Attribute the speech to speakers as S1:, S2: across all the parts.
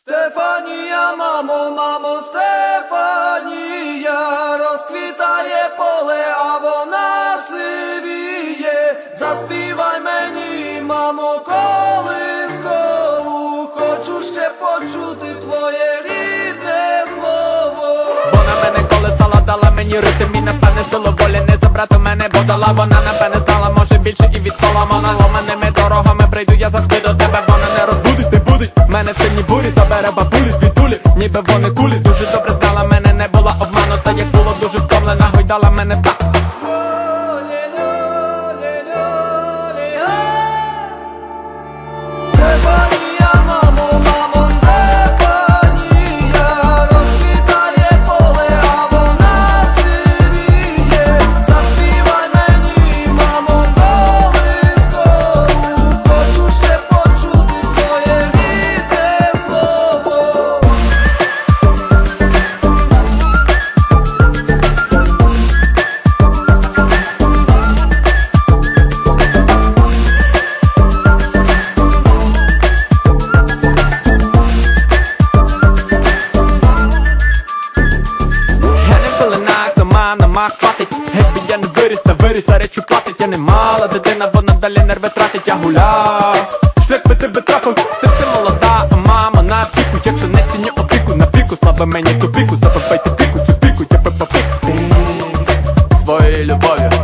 S1: Стефанія, мамо, мамо, Стефанія, розквітає поле, а вона сивіє. Заспівай мені, мамо, колискову, хочу ще почути твоє рідне слово.
S2: Вона мене колесала, дала мені ритм і напевне силу волі не забрати в мене, бо дала вона напевне знала, може більше і від Соломона Ломаними дорогами прийду, я завжди до бурі забере бабулі звідулі, ніби вони кулі. Дуже добре знала, мене не була обманута, як було дуже втомлена, гойдала мене в на нама хватить, геть я не виріс, та виріс, речі платить, я не мала дитина, бо надалі нерви тратить, я гуляв Шлях би тебе трафив, ти все молода, а мама на піку, якщо не ціню опіку, на піку, слабе мені ту піку, запивайте піку, цю піку, я пипа пік Своєю любов'ю.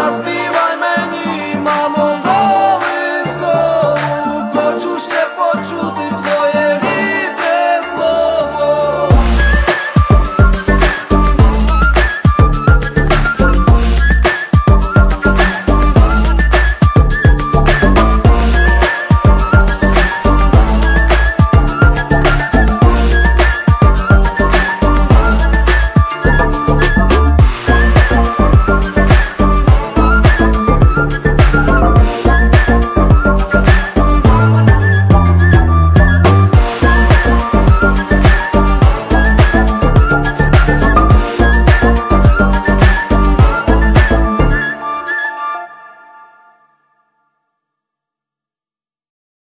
S1: cosas mías.